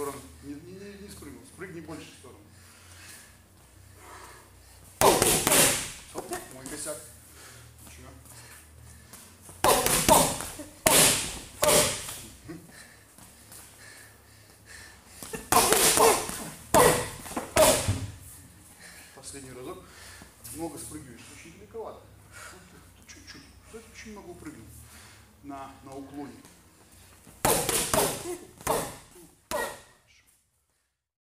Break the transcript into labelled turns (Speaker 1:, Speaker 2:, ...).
Speaker 1: Спрыгни сторону. Не, не, не, не спрыгнул. Спрыгни больше в сторону. Оп, мой косяк. Последний разок. Много спрыгиваешь. Очень далековато. Чуть-чуть. Кстати, очень могу прыгнуть на, на уклоне.